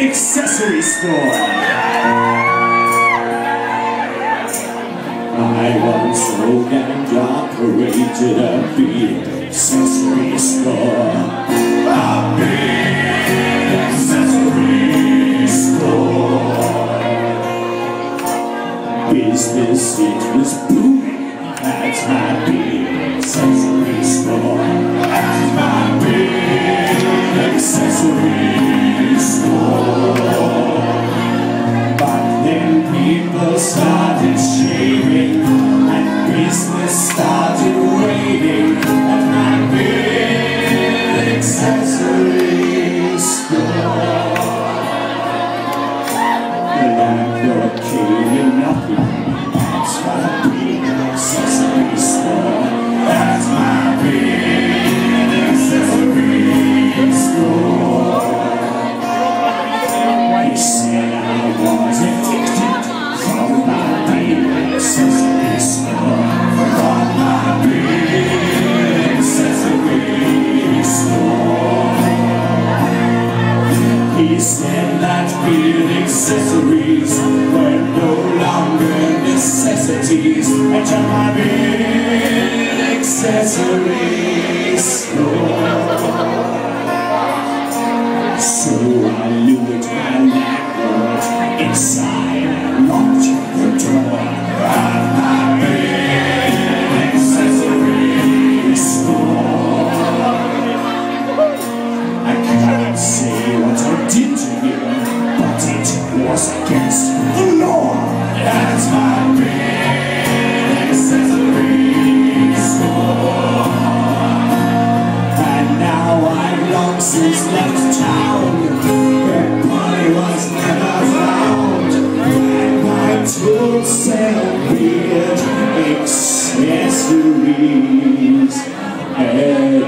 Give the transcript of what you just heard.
accessory store. I once owned and operated a beard accessory store. A beard accessory store. Business, it was booming at my beard accessory store. The landlord came in He said that being accessories were no longer necessities. At my big accessory rebels against the law. That's my real accessories. And now I've long since left town. Their body was never found. And my tool cell beard accessories. Hey.